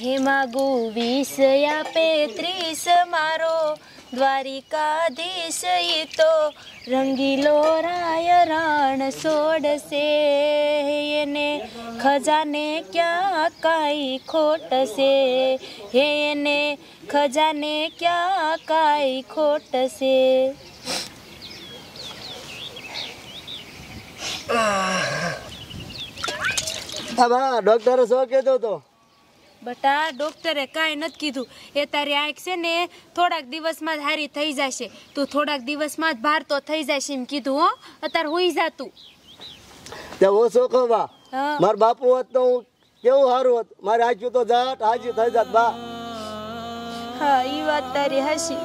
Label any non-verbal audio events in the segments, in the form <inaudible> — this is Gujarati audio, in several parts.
હે માગુ વીસ આપે ત્રીસ મારો દ્વારિકાધીશ ઈ તો રંગીલો રાય રાણ સોડશે. એને ખજાને ક્યાં કાંઈ ખોટશે? હે એને ખજાને ક્યાં કાંઈ ખોટશે? બાબા ડોક્ટરે શું કહેતો તો? બટા ડોક્ટરે કાંઈ નથી કીધું. એ તારી આંખ છે ને થોડાક દિવસમાં જ હારી થઈ જશે. તું થોડાક દિવસમાં જ ભાર તો થઈ જશે એમ કીધું હો. અત્યારે હોઈ જાતું તે. હું શું કહું બા? માર બાપુ હોત તો હું કેવું સારું હોત? મારે આંખ્યું તો જાત હાજી થઈ જાત બા. હા એ વાત તારી હસી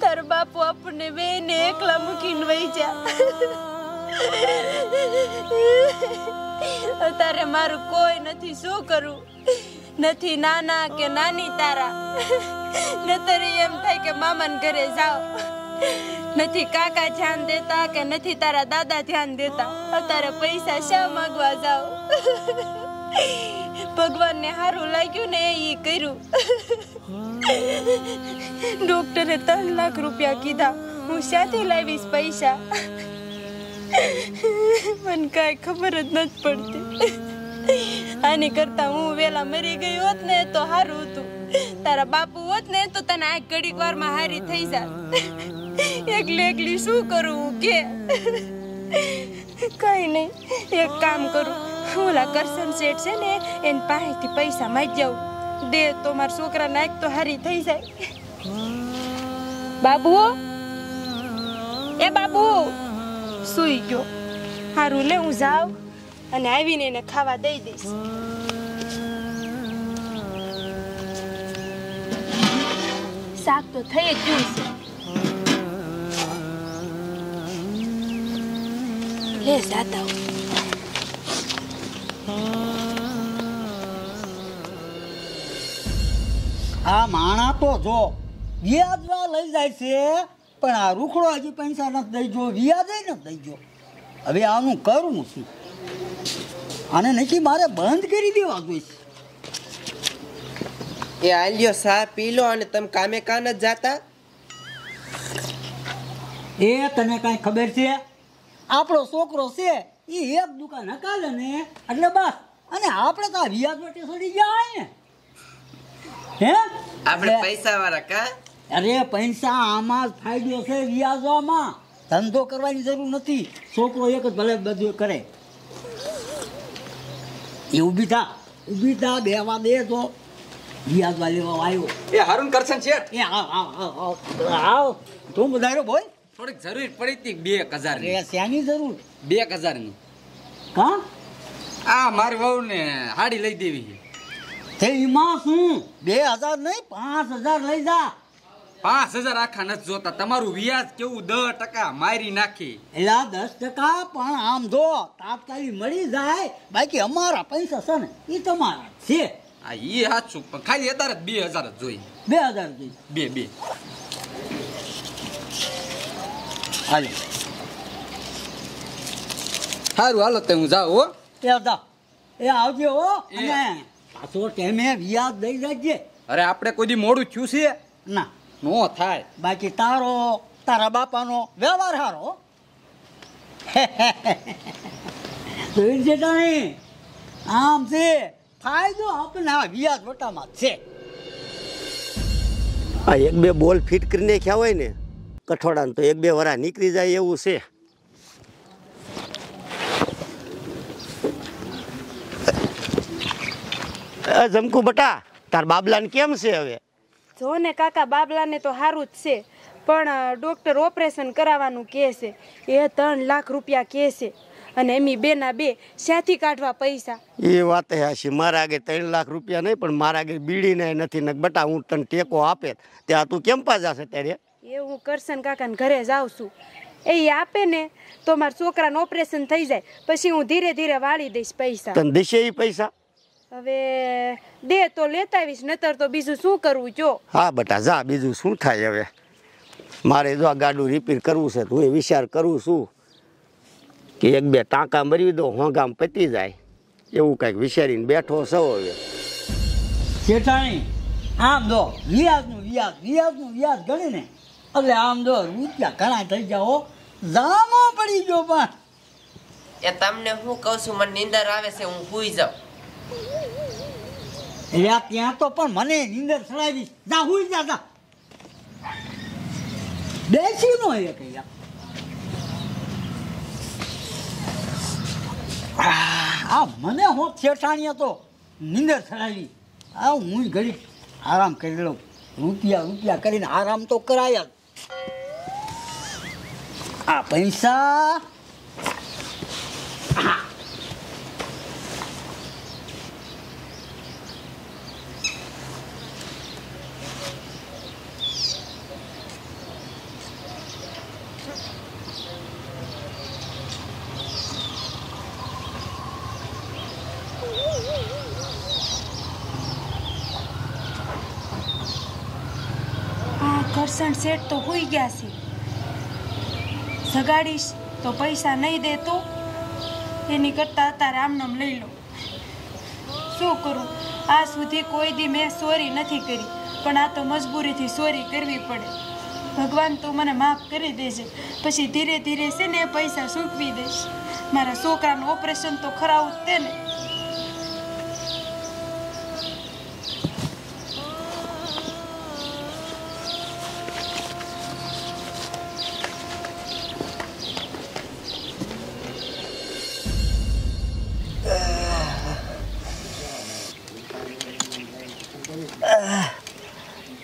તાર બાપુ આપણને બેને એકલા મૂકીને વહી જા. તારે મારું કોઈ નથી, શું કરું? નથી નાના કે નાની તારા. નતર એમ થાય કે મામાને ઘરે જાઓ. નથી કાકા ધ્યાન દેતા કે નથી તારા દાદા ધ્યાન દેતા. અત્યારે પૈસા શા માંગવા જાઓ? ભગવાનને સારું લાગ્યું ને એ કર્યું. ડોક્ટરે ત્રણ લાખ રૂપિયા કીધા. હું શાથી લાવીશ પૈસા. <laughs> મને કાંઈ ખબર જ નથી પડતી. આની કરતા હું વેલા મરી ગઈ હોત ને તો સારું હતું. તારા બાપુ હોત ને તો તને આ ઘડીક વારમાં હારી થઈ જાત. એકલી એકલી શું કરું કે? કઈ નહીં. એક કામ કરું. ઓલા કરશન શેઠ છે ને, એને પાસેથી પૈસા માગી જાઉં દે તો મારા છોકરા નાખ તો હારી થઈ જાય. બાબુ એ બાબુ. સુઈ ગયો. હારું, લે, હું જાઉં અને આવીને એને ખાવા દઈ દઈશ. શાક તો થઈ જ ગયું છે. લે જાતા આ માણા તો જો વ્યાજવા લઈ જાય છે. પણ આ રૂખડો હજી પૈસા નથી દઈ જો વ્યાજે નથી દઈ જો હવે આનું કરું શું? આને નથી મારે બંધ કરી દેવા જોઈશ એ આલ્યો સા પી લો અને તમે કામે કાન જ જાતા? એ તને કાંઈ ખબર છે? આપણો છોકરો છે એ એક દુકાન હકાલે ને એટલે બસ. અને આપણે તો વ્યાજ માટે છોડી જાય ને. હે? આપણે પૈસા વાળા કા? અરે પૈસા આમાં જ ફાયદો છે વ્યાજોમાં. ધંધો કરવાની જરૂર નથી. છોકરો એક જ ભલે બધું કરે. એ ઊભી થા. ઊભી થા બેવા દે તો. વ્યાજવા લેવા આવ્યો. એ હારું કરશન શેઠ. એ આવ આવ આવ આવ. આવ. તું બધારો બોલ. થોડીક જરૂર પડી હતી બે હજાર એ શ્યાની જરૂર? બે હજારની કા? આ મારી વહુ ને હાડી લઈ દેવી છે. તે એમાં શું? બે હજાર નહીં પાંચ હજાર લઈ જા. પાંચ હજાર આખા નથી જોતા. તમારું વ્યાજ કેવું? દસ ટકા મારી નાખી. એલા દસ ટકા પણ આમ જો તાત્કાલિક મળી જાય બાકી અમારા પૈસા છે ને એ તમારા છે. આ એ સાચું પણ ખાલી અત્યારે બે હજાર જ જોઈ બે હજાર જોઈએ. બે બે. હાલે. સારું હાલો તે હું જાઉં હો. એ હતા એ આવજો હો. અને પાછો ટેમે વ્યાજ દઈ જજે. અરે આપણે કોઈ દી મોડું થયું છે? ના. નો થાય. બાકી તારો તારા બાપાનો વ્યવહાર હારો <laughs> આમ છે ફાયદો આપના વ્યાજ વટામાં જ છે. આ એક બે બોલ ફિટ કરીને નાખ્યા હોય ને કઠોળાને તો એક બે વરા નીકળી જાય એવું છે. જમકુ બટા તાર બાબલાને કેમ છે હવે? જો ને કાકા બાબલાને તો સારું જ છે. પણ ડૉક્ટર ઓપરેશન કરાવવાનું કહે છે. એ ત્રણ લાખ રૂપિયા કહે છે. અને એમી બેના બે શ્યાથી કાઢવા પૈસા. એ વાત હશે મારા આગળ ત્રણ લાખ રૂપિયા નહીં પણ મારા આગળ બીડીને નથી. ને બટા હું તને ટેકો આપે. ત્યાં તું કેમ પાછા ત્યારે? એ હું કરશન કાકાને ઘરે જાઉં છું. એ આપે ને તો મારા છોકરાનું ઓપરેશન થઈ જાય. પછી હું ધીરે ધીરે વાળી દઈશ પૈસા. તને દેશે એ પૈસા? હવે દે તો લેતા આવીશ નતર તો બીજું શું કરવું જો? હા બટા જા બીજું શું થાય હવે? મારે જો આ ગાડું રિપેર કરવું છે તો હું એ વિચાર કરું છું કે એક બે ટાંકા મરી દો હોંગામ પતી જાય. એવું કંઈક વિચારીને બેઠો છો હવે. શેઠાણી આમ દો વ્યાજનું વ્યાજ વ્યાજનું વ્યાજ ગણીને. એટલે આમ દો રૂપિયા ઘણા થઈ જાઓ જામો પડી ગયો પણ. એ તમને હું કહું છું મને નીંદર આવે છે હું સુઈ જાઉં. એટલે ત્યાં તો પણ મને નીંદર ચડાવી જા, હુઈ જા બેસી નો એ કઈ આ. મને હું શેઠાણીએ તો નીંદર ચડાવી આ હું ઘડી આરામ કરી લઉં. રૂપિયા રૂપિયા કરીને આરામ તો કરાયા આ પૈસા કરસણ શેઠ તો હોઈ ગયા છે. સગાડીશ તો પૈસા નહીં દેતો, એની કરતાં અત્યારે આમનામ લઈ લો. શું કરું? આ સુધી કોઈ દી મેં સોરી નથી કરી, પણ આ તો મજબૂરીથી સોરી કરવી પડે. ભગવાન તો મને માફ કરી દેજે, પછી ધીરે ધીરે છે ને પૈસા સૂકવી દઈશ. મારા છોકરાનું ઓપરેશન તો ખરાવું જ તે ને.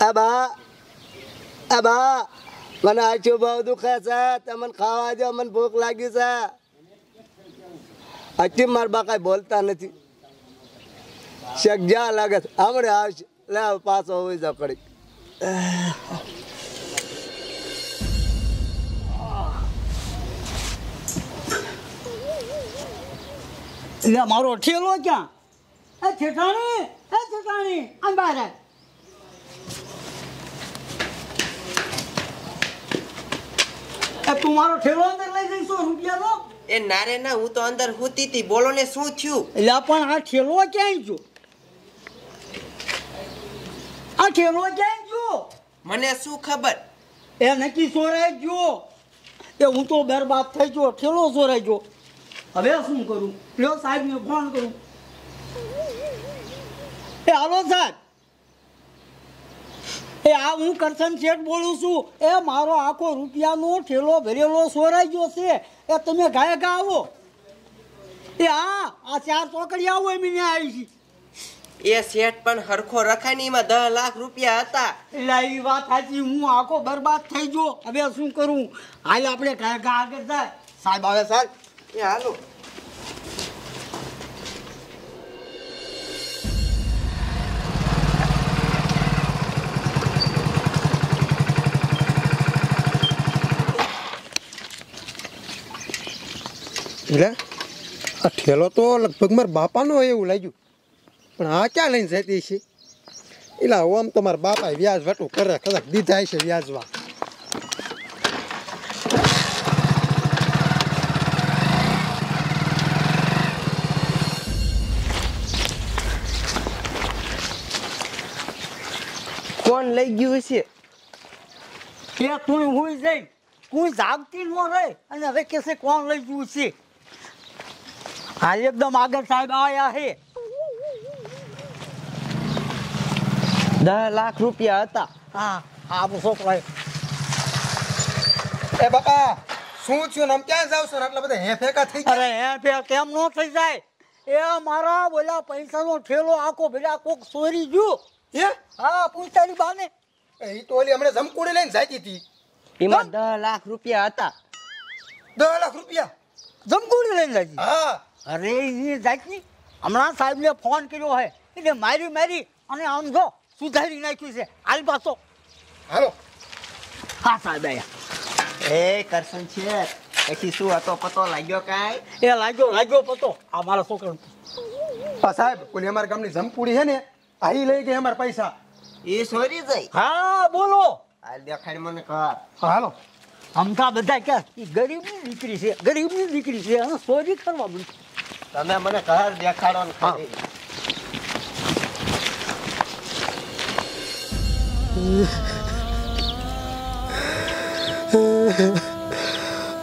આબા આબા મને આછું બહુ દુખે છે તમને ખાવા દો મને ભૂખ લાગી છે હજી મારા બા કાંઈ બોલતા નથી શેક જ્યાં લાગે છે હમણાં આવશે લે પાછો હોઈ જાવ કડી મારો ઠેલો ક્યાં એ ઠેઠાણી એ બહાર આય. તું મારો ઠેલો અંદર લઈ જઈશો રૂપિયાનો? એ નારે ના હું તો અંદર હુતી હતી. બોલો ને શું થયું? એટલે પણ આ ઠેલો ક્યાંય આ ઠેલો ક્યાંય મને શું ખબર? એ નક્કી ચોરાઈ ગયો. એ હું તો બરબાદ થઈ ગયો ઠેલો સોરાઈ ગયો. હવે શું કરું? લ્યો સાહેબને ફોન કરું. એ હાલો સાહેબ. એ આ હું કરશન શેઠ બોલું છું. એ મારો આખો રૂપિયાનો ઠેલો ભરેલો સોરાઈ ગયો છે. એ તમે ગાય ગા આવો એ હા આ ચાર ચોકડી આવો એમ ને આવી છે. એ શેઠ પણ હરખો રખાય એમાં દસ લાખ રૂપિયા હતા. એટલે એ વાત સાચી હું આખો બરબાદ થઈ ગયો. હવે શું કરું? હાલ આપણે ગાય ગા આગળ જાય. સાહેબ આવે સાહેબ. એ હાલો. એટલે આ ઠેલો તો લગભગ મારા બાપાનો હોય એવું લાગ્યું. પણ આ ક્યાં લઈને જતી છે એટલે આમ તો મારા બાપાએ વ્યાજ વાટું કરે કદાચ દીધા છે વ્યાજવા કોણ લઈ ગયું છે કે તું હું જઈ તું જાગતી ન રહે. અને હવે કેસે કોણ લઈ ગયું છે હા એકદમ આગળ સાહેબ આયા હે. દસ લાખ રૂપિયા હતા. હા. આપણો છોકરો એ બાપા શું છું આમ ક્યાં જાવ છો આટલા બધા હે ફેંકા થઈ ગયા? અરે હે કેમ નો થઈ જાય? એ મારા બોલા પૈસાનો ઠેલો આખો ભર્યા કોક ચોરી ગયું. હે? હા પૂછતાની બાને. એ તો ઓલી હમણાં જમકુડી લઈને જાતી હતી. એમાં દસ લાખ રૂપિયા હતા. દસ લાખ રૂપિયા? જમકુડી લઈને જાતી. હા. અરે એ જાતની? હમણાં સાહેબને ફોન કર્યો હે. એટલે મારી મારી અને આમ જો સુધારી નાખ્યું છે. હાલ પાછો. હાલો. હા સાહેબ આયા. એ કરશન છે. પછી શું હતો પતો? લાગ્યો કાંઈ? એ લાગ્યો લાગ્યો પતો. આ મારા છોકરા હા સાહેબ કોઈ અમારા ગામની જમપુડી છે ને આ લઈ ગઈ અમારા પૈસા. એ સોરી જઈ હા બોલો. આ દેખાડ મને કર. હાલો. અમથા બધા કે ઈ ગરીબની દીકરી છે. ગરીબની દીકરી છે. સોરી ચોરી કરવા માંડી તમે મને ઘર દેખાડો ને ખાલી.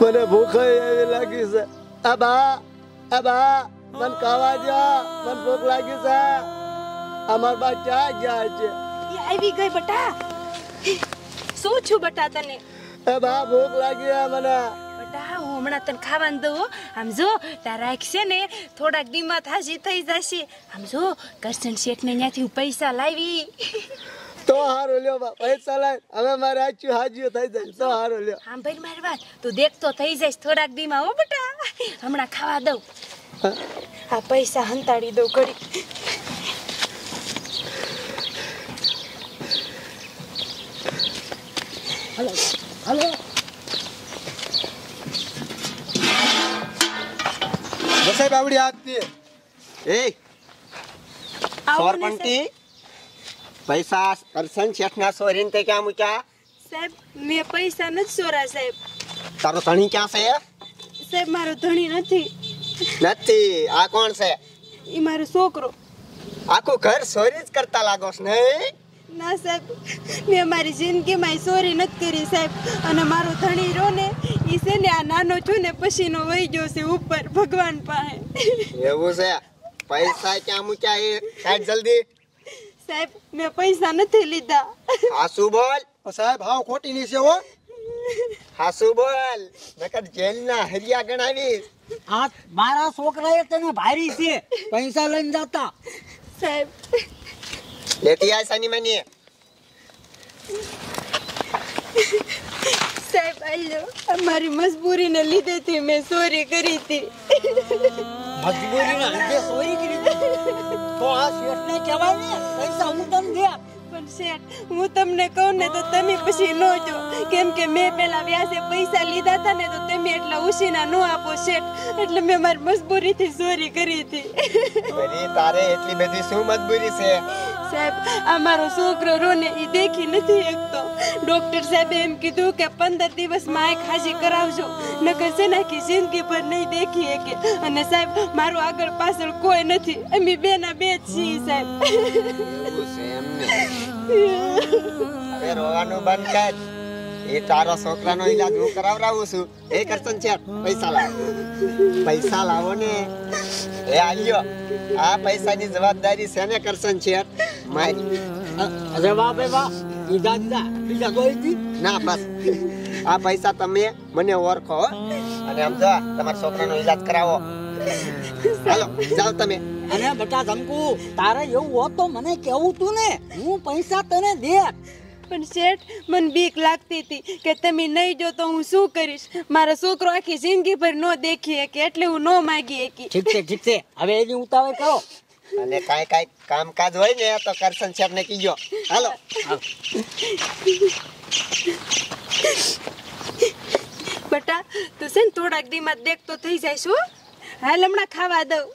મને ભૂખ એવી લાગી છે. આ બા આ બા મને ખાવા દો મને ભૂખ લાગી છે. અમાર બા ક્યાં ગયા છે? એ આવી ગઈ બટા. શું છું બટા તને? એ બા ભૂખ લાગી મને. બટા હું હમણાં તને ખાવાનું દઉં હો. આમ જો તારા છે ને થોડાક દીમાં થાજી થઈ જશે. આમ જો કરશન શેઠ ને ત્યાંથી હું પૈસા લાવી. તો હારો લ્યો બા પૈસા લાય. હવે મારે આચ્યું હાજીઓ થઈ જાય તો હારો લ્યો. આમ ભાઈ મારી વાત તું દેખતો થઈ જઈશ થોડાક દીમાં હો બટા. હમણાં ખાવા દઉં. આ પૈસા હંતાડી દઉં ઘડી સાહેબ આવડી હાથ દે એ સોરપંટી. પૈસા કરશન શેઠના સોરીને તે ક્યાં મૂક્યા? સાહેબ મેં પૈસા નથી ચોરા સાહેબ. તારો ધણી ક્યાં છે? સાહેબ મારો ધણી નથી. નથી. આ કોણ છે? એ મારો છોકરો. આખું ઘર સોરી જ કરતા લાગો નહીં? ના સાહેબ. મેં મારી જિંદગીમાં ચોરી નથી કરી સાહેબ. અને મારો ધણી રો ને એ છે ને આ નાનો છું ને પછીનો વહી ગયો છે ઉપર ભગવાન પાસે. એવું છે? પૈસા ક્યાં મૂક્યા એ? સાહેબ જલ્દી. સાહેબ મેં પૈસા નથી લીધા. હાસુ બોલ. સાહેબ હાવ ખોટી ની છે હો. હાસુ બોલ. નકર જેલના હરિયા ગણાવીશ. આ મારા છોકરાએ તને ભારી છે. પૈસા લઈને જતા. સાહેબ લેતી આય સાની માની સાહેબ આલ્યો. અમારી મજબૂરીને લીધેથી મેં ચોરી કરી હતી. મજબૂરીના લીધે સોરી કરી તો આ શેઠને કહેવાય ને પૈસા હું તને દે પણ શેઠ હું તમને કહું ને તો તમે પછી ન જો. કેમ કે મેં પેલા વ્યાજે પૈસા લીધા હતા ને તો તમે એટલા ઉછીના ન આપો શેઠ. એટલે મેં મારી મજબૂરીથી ચોરી કરી હતી. તારે એટલી બધી શું મજબૂરી છે? સાહેબ આ મારો છોકરો રોને એ દેખી નથી શકતો. ડોક્ટર સાહેબે એમ કીધું કે પંદર દિવસમાં આંખ હાજી કરાવજો, નકર છે ને આખી જિંદગી પર નહીં દેખી શકે. અને સાહેબ, મારું આગળ પાછળ કોઈ નથી. અમે બે ના બે જ છીએ, સાહેબ. રોવાનું બંધ કર. એ તારો છોકરાનો ઈલાજ હું કરાવરાવું છું. એ કરશન છે પૈસા લાવો. પૈસા લાવો ને. એ આલ્યો. આ પૈસાની જવાબદારી છે ને કરશન છે મારી અરે વાહ ભાઈ વાહ. બીજા બીજા બીજા કોઈ ના બસ. આ પૈસા તમે મને ઓળખો અને આમ જો તમારા છોકરાનો ઈલાજ કરાવો. હાલો જાઓ તમે. અને બેટા ધમકુ તારે એવું હોત તો મને કેવું તું ને હું પૈસા તને દે પણ શેઠ મને બીક લાગતી હતી કે તમે નહીં જો તો હું શું કરીશ? મારો છોકરો આખી જિંદગી ભર ન દેખી શકે એટલે હું ન માગી શકી. ઠીક છે ઠીક છે. હવે એની ઉતાવળ કરો. અને કાંઈ કાંઈ કામકાજ હોય ને તો કરશન સાહેબ ને કીજો. હાલો. બટા તું છે ને થોડાક દીમાં દેખતો થઈ જાય શું હાલ હમણાં ખાવા દઉં.